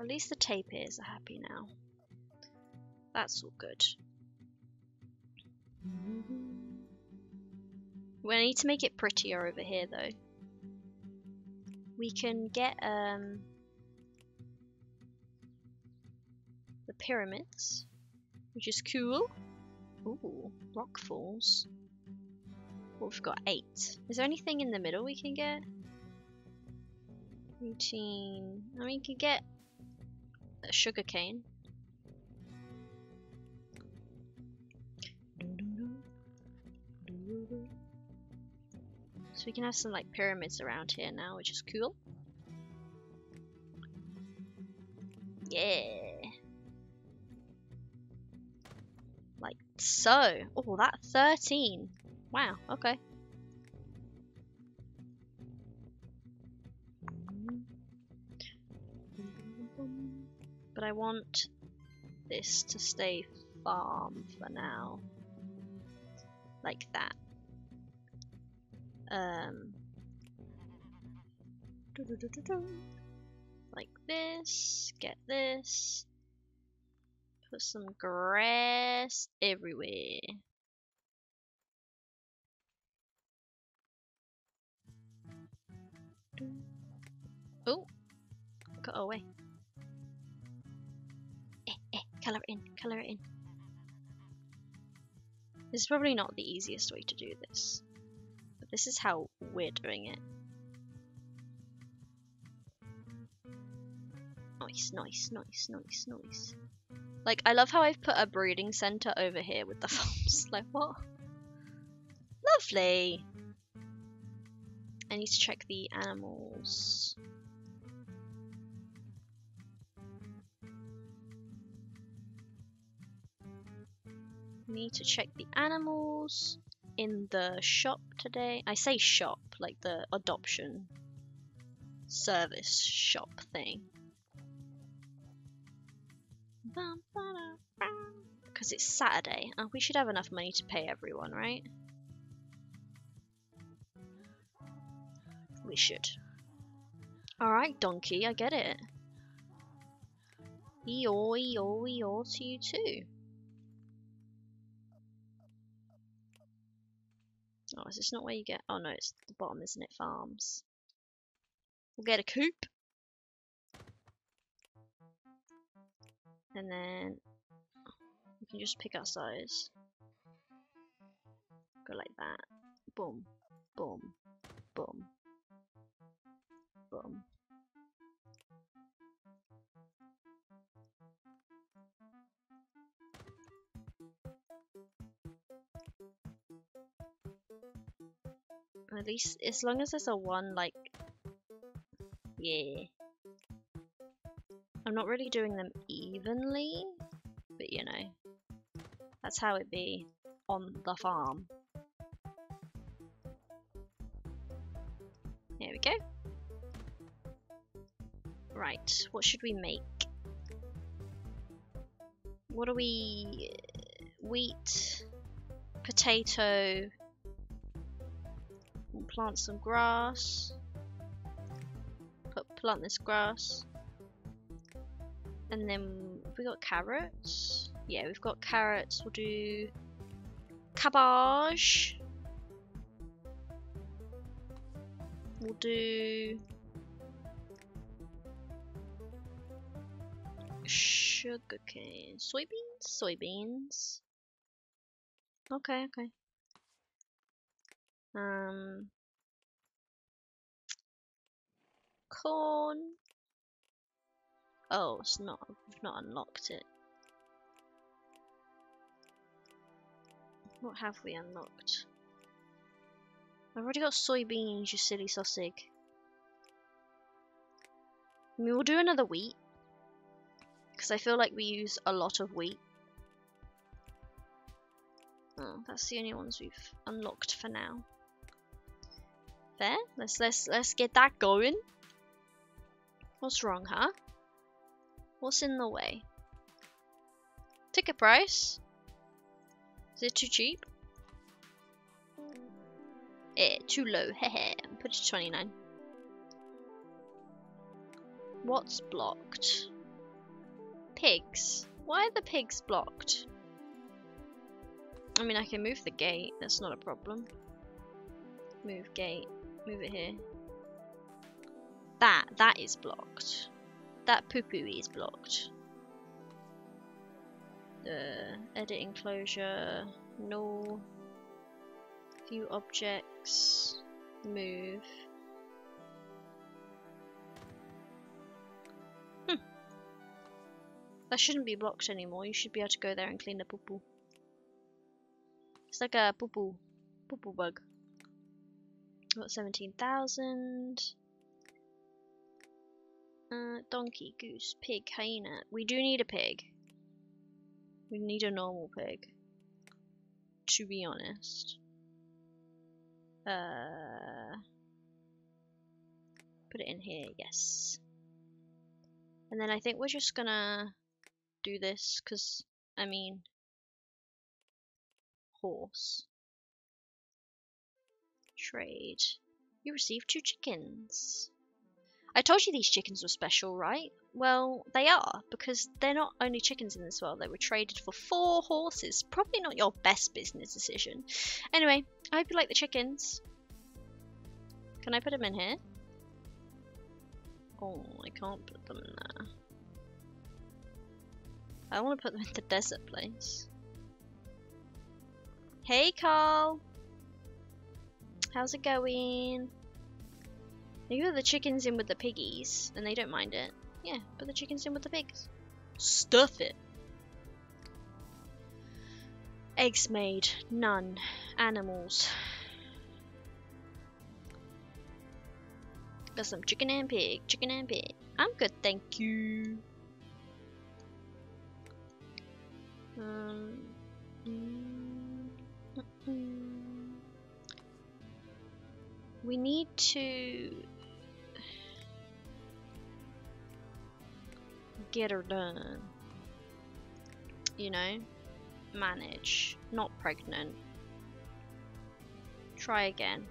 At least the tapirs are happy now. That's all good. We need to make it prettier over here though. We can get um the pyramids, which is cool. Ooh, rock falls. Well, we've got eight. Is there anything in the middle we can get? Routine. I mean, we can get a sugar cane. So we can have some like pyramids around here now, which is cool. Yeah. Like so. Oh, that 13. Wow, okay. I want this to stay farm for now. Like that. Um, like this, get this, put some grass everywhere. Oh, go away. In, color it in. This is probably not the easiest way to do this. But this is how we're doing it. Nice, nice, nice, nice, nice. Like, I love how I've put a breeding center over here with the farms. like, what? Lovely! I need to check the animals. Need to check the animals in the shop today. I say shop, like the adoption service shop thing. Because it's Saturday. and we should have enough money to pay everyone, right? We should. Alright, donkey, I get it. Eeyore, eeyore, eeyore to you too. Oh, is this not where you get... Oh no, it's the bottom, isn't it? Farms. We'll get a coop. And then we can just pick our size. Go like that. Boom. Boom. Boom. Boom. At least, as long as there's a one, like, yeah. I'm not really doing them evenly, but you know, that's how it be on the farm. There we go. Right, what should we make? What are we... Wheat, potato, plant some grass. Put, plant this grass. And then we got carrots. Yeah, we've got carrots. We'll do cabbage. We'll do sugarcane, soybeans, soybeans. Okay, okay. Um, corn. Oh, it's not. We've not unlocked it. What have we unlocked? I've already got soybeans, you silly sausage. I mean, we'll do another wheat. Because I feel like we use a lot of wheat. Oh, that's the only ones we've unlocked for now. There, let's let's let's get that going. What's wrong, huh? What's in the way? Ticket price? Is it too cheap? Eh, too low. Hehe. Put it to 29. What's blocked? pigs? Why are the pigs blocked? I mean, I can move the gate. That's not a problem. Move gate. Move it here. That, that is blocked. That poo-poo is blocked. The edit enclosure. No. View objects. Move. Hmm. That shouldn't be blocked anymore. You should be able to go there and clean the poo-poo. It's like a poo-poo. Poo-poo bug. Got 17,000. Uh, donkey, goose, pig, hyena. We do need a pig. We need a normal pig. To be honest. Uh, put it in here, yes. And then I think we're just gonna do this, because, I mean, horse. Trade. You received two chickens. I told you these chickens were special, right? Well, they are, because they're not only chickens in this world, they were traded for four horses. Probably not your best business decision. Anyway, I hope you like the chickens. Can I put them in here? Oh, I can't put them in there. I want to put them in the desert place. Hey, Carl! How's it going? You put the chickens in with the piggies, and they don't mind it. Yeah, put the chickens in with the pigs. Stuff it. Eggs made. None. Animals. Got some chicken and pig. Chicken and pig. I'm good, thank you. Um, mm, We need to get her done. You know? Manage. Not pregnant. Try again.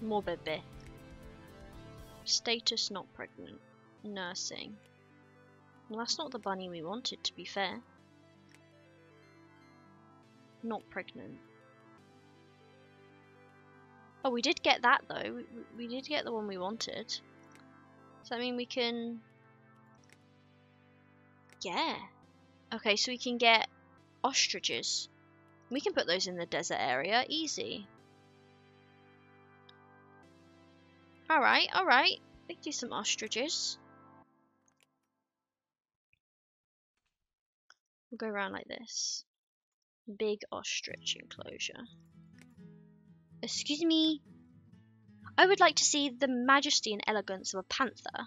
More baby. Status not pregnant. Nursing. Well, that's not the bunny we wanted, to be fair. Not pregnant. Oh, we did get that, though. We, we did get the one we wanted. Does that mean we can... Yeah. Okay, so we can get ostriches. We can put those in the desert area. Easy. Alright, alright. We can do some ostriches. We'll go around like this. Big ostrich enclosure. Excuse me. I would like to see the majesty and elegance of a panther.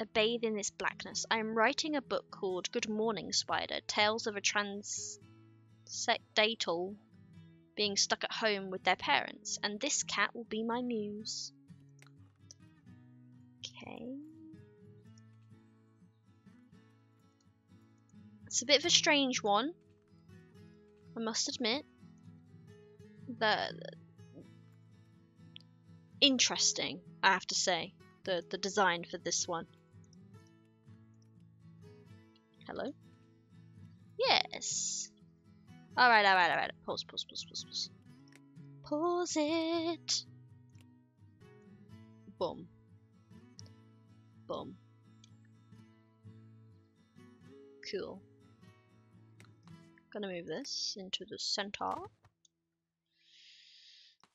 A bathe in this blackness. I am writing a book called Good Morning Spider Tales of a Transectatal being stuck at home with their parents, and this cat will be my muse. Okay. It's a bit of a strange one, I must admit. The interesting, I have to say, the the design for this one. Hello. Yes. All right, all right, all right. Pause, pause, pause, pause, pause. Pause it. Boom. Boom. Cool. Gonna move this into the center.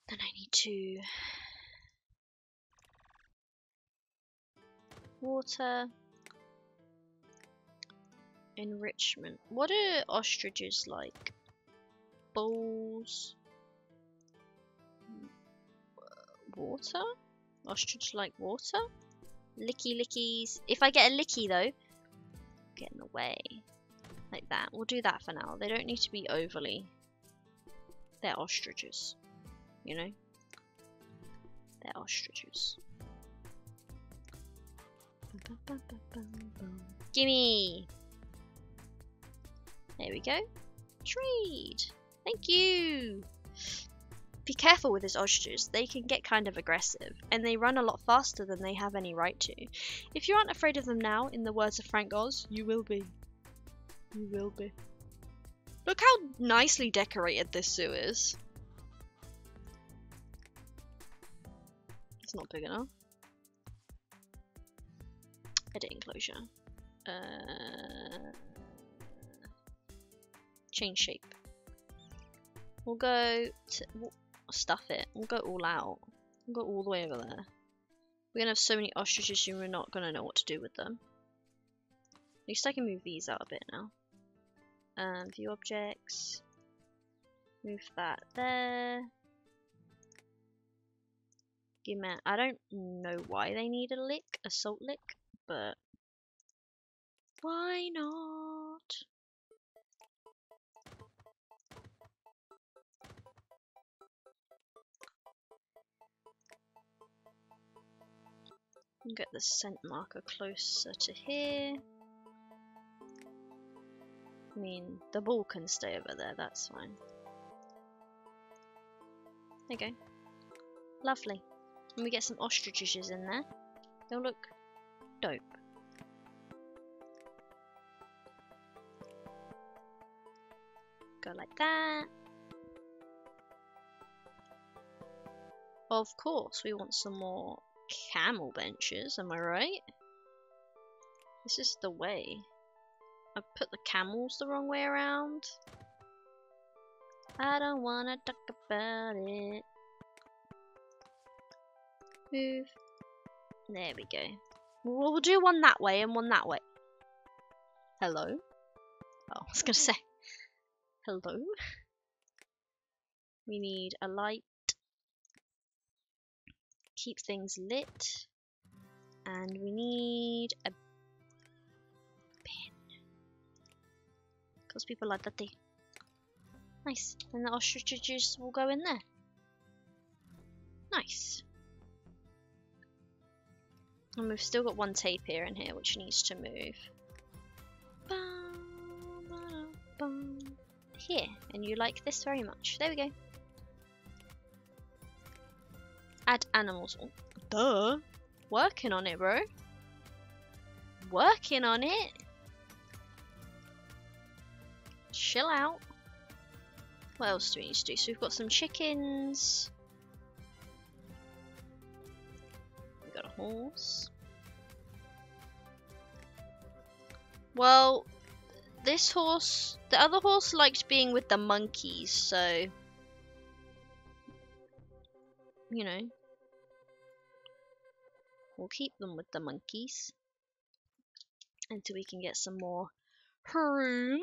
Then I need to water enrichment. What are ostriches like? Bowls. Water? Ostrich like water? Licky lickies. If I get a licky though, get in the way. Like that. We'll do that for now. They don't need to be overly. They're ostriches. You know? They're ostriches. Gimme! There we go. Trade! Thank you! be careful with these ostriches. They can get kind of aggressive, and they run a lot faster than they have any right to. If you aren't afraid of them now, in the words of Frank Oz, you will be. You will be. Look how nicely decorated this zoo is. It's not big enough. Edit enclosure. Uh, change shape. We'll go to, we'll stuff it. We'll go all out. We'll go all the way over there. We're gonna have so many ostriches and we're not gonna know what to do with them. At least I can move these out a bit now. Um, view objects. Move that there. Give me, I don't know why they need a lick, a salt lick, but why not? Get the scent marker closer to here. I mean, the ball can stay over there, that's fine. There you go. Lovely. And we get some ostriches in there. They'll look dope. Go like that. Of course, we want some more camel benches, am I right? This is the way. I put the camels the wrong way around. I don't wanna talk about it. Move. There we go. We'll, we'll do one that way and one that way. Hello? Oh, I was gonna say. Hello? We need a light. Keep things lit. And we need a Because people like that. They Nice. And the ostrich juice will go in there. Nice. And we've still got one tapir in here which needs to move. Here. And you like this very much. There we go. Add animals. Oh, duh. Working on it, bro. Working on it. chill out. What else do we need to do? So we've got some chickens. Horse. Well, this horse, the other horse liked being with the monkeys, so, you know, we'll keep them with the monkeys until we can get some more room.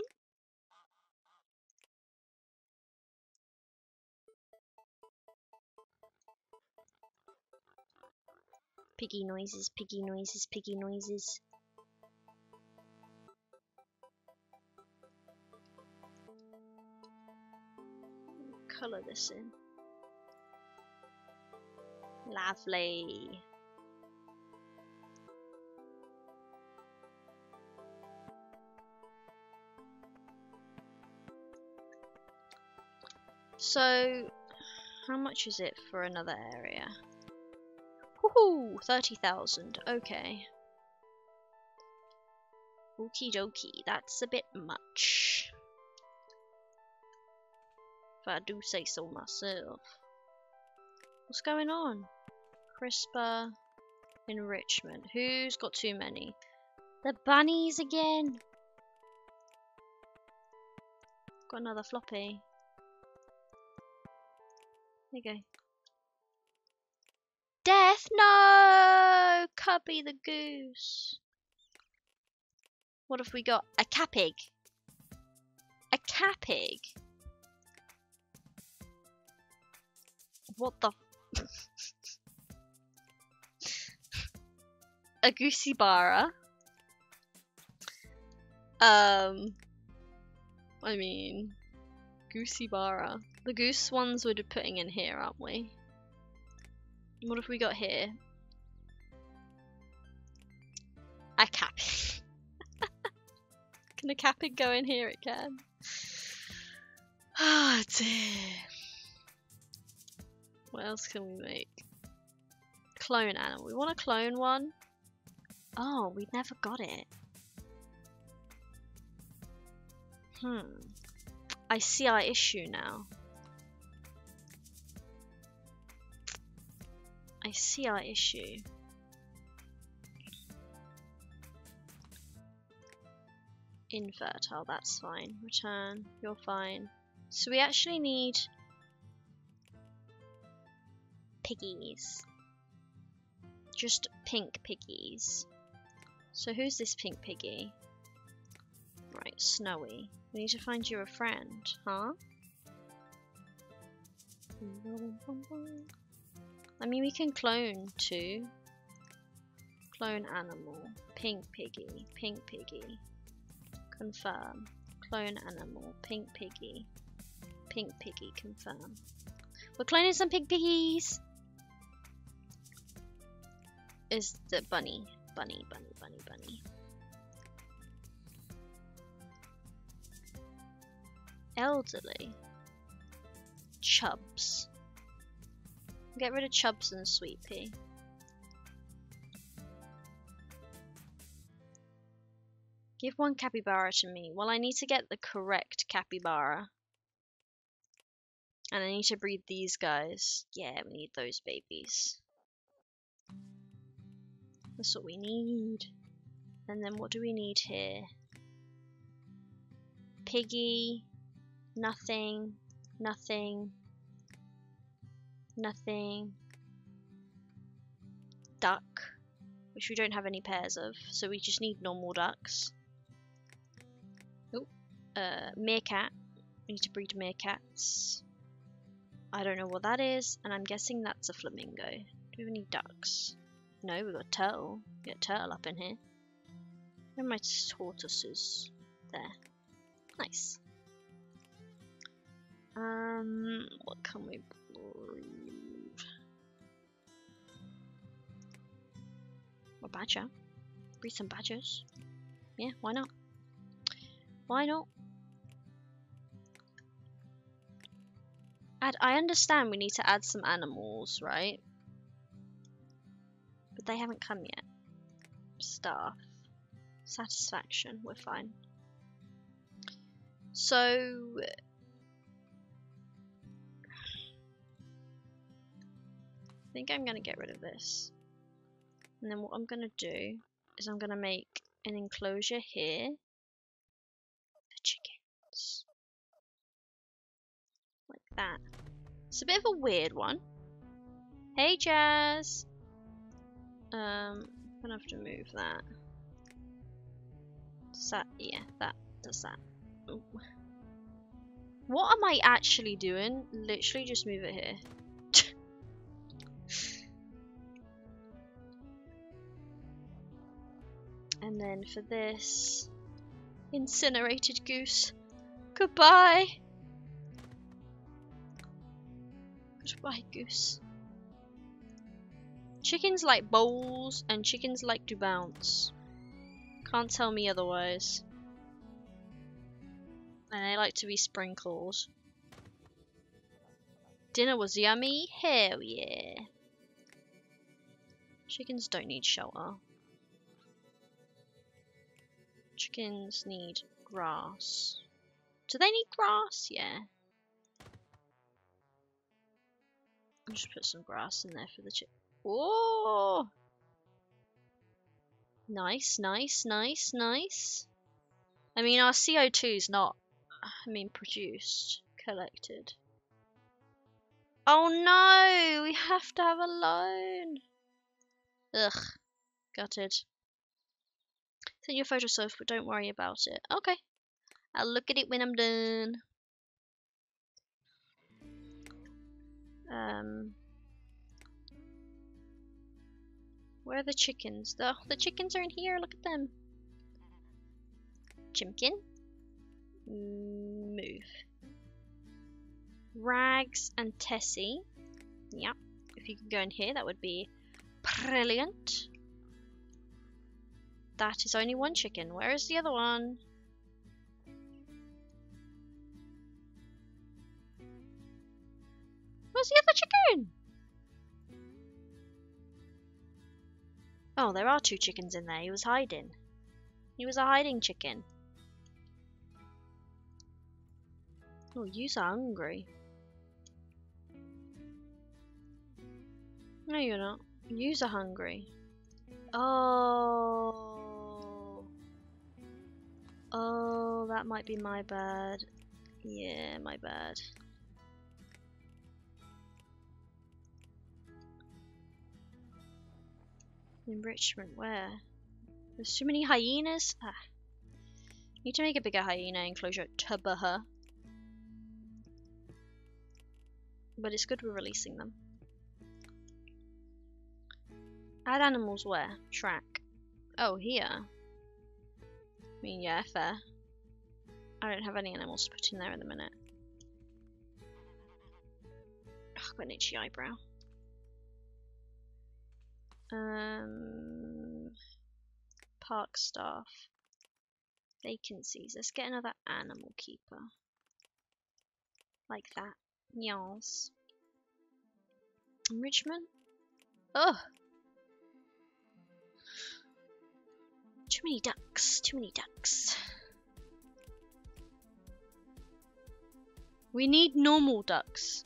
Piggy noises, piggy noises, piggy noises. Colour this in. Lovely. So, how much is it for another area? Woohoo! 30,000. Okay. Okie dokie. That's a bit much. If I do say so myself. What's going on? CRISPR. Enrichment. Who's got too many? The bunnies again! Got another floppy. There you go. Death! No! Cubby the goose. What have we got? A capig. A capig? What the? a goosey Um, I mean, goosey The goose ones we're putting in here, aren't we? What have we got here? A cap. can a capig go in here? It can. Oh dear. What else can we make? Clone animal. We want to clone one. Oh, we never got it. Hmm. I see our issue now. I see our issue. Infertile, that's fine. Return, you're fine. So we actually need piggies. Just pink piggies. So who's this pink piggy? Right, Snowy. We need to find you a friend, huh? I mean, we can clone too. Clone animal. Pink piggy. Pink piggy. Confirm. Clone animal. Pink piggy. Pink piggy. Confirm. We're cloning some pink piggies! Is the bunny. Bunny, bunny, bunny, bunny. Elderly. Chubs. Get rid of Chubs and Sweet Pea. Give one capybara to me. Well, I need to get the correct capybara. And I need to breed these guys. Yeah, we need those babies. That's what we need. And then what do we need here? Piggy. Nothing. Nothing. Nothing. Duck. Which we don't have any pairs of. So we just need normal ducks. Oh. Uh, meerkat. We need to breed meerkats. I don't know what that is, and I'm guessing that's a flamingo. Do we have any ducks? No, we've got turtle. We got turtle up in here. Where are my tortoises? There. Nice. Um, what can we breed? A badger. Breed some badgers. Yeah, why not? Why not? Add, I understand we need to add some animals, right? But they haven't come yet. Staff. Satisfaction, we're fine. So... I think I'm going to get rid of this. And then what I'm going to do is I'm going to make an enclosure here for chickens Like that. It's a bit of a weird one. Hey, Jazz! Um, I'm gonna have to move that. Does that, yeah, that does that. Ooh. What am I actually doing? Literally just move it here. And then for this, incinerated goose. Goodbye! Goodbye, goose. Chickens like bowls, and chickens like to bounce. Can't tell me otherwise. And they like to be sprinkled. Dinner was yummy? Hell yeah. Chickens don't need shelter. Chickens need grass. Do they need grass? Yeah. I'll just put some grass in there for the chick. Whoa! Nice, nice, nice, nice. I mean, our CO2 is not, I mean, produced, collected. Oh no! We have to have a loan! Ugh. Gutted. Send your photo self, but don't worry about it. Okay. I'll look at it when I'm done. Um, where are the chickens? The, the chickens are in here, look at them. Chimkin. Move. Rags and Tessie. Yep. If you can go in here, that would be brilliant. That is only one chicken. Where is the other one? Where's the other chicken? Oh, there are two chickens in there. He was hiding. He was a hiding chicken. Oh, you are hungry. No, you're not. You are hungry. Oh. Oh, that might be my bad. Yeah, my bad. Enrichment, where? There's too many hyenas? Ah. Need to make a bigger hyena enclosure Tubaha. But it's good we're releasing them. Add animals where? Track. Oh, here. I mean, yeah, fair. I don't have any animals to put in there at the minute. I've got an itchy eyebrow. Um, park staff. Vacancies. Let's get another animal keeper. Like that. Yes. Enrichment? Oh! Too many ducks. Too many ducks. We need normal ducks.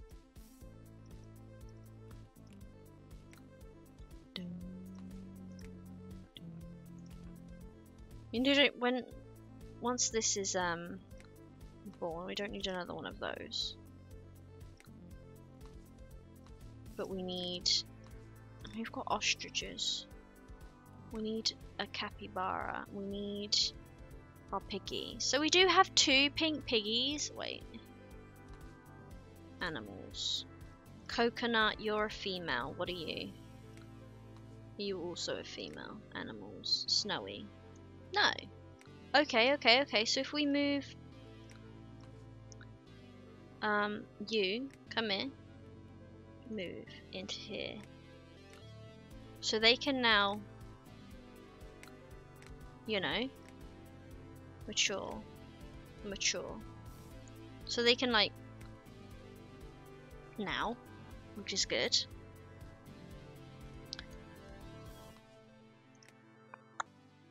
You need it when once this is um born, we don't need another one of those. But we need we've got ostriches. We need a capybara. We need our piggy. So we do have two pink piggies. Wait. Animals. Coconut, you're a female. What are you? Are you also a female? Animals. Snowy. No. Okay, okay, okay. So if we move... Um, you, come in. Move into here. So they can now you know, mature, mature. So they can like, now, which is good.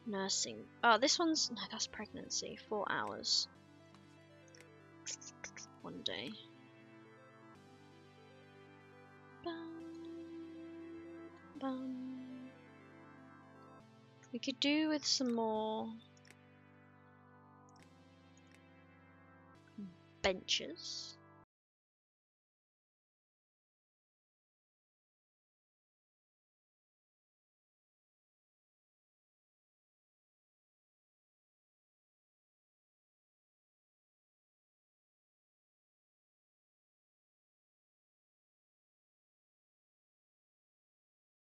Nursing. Oh, this one's, no, that's pregnancy. Four hours. One day. Bum, bum. Could do with some more benches.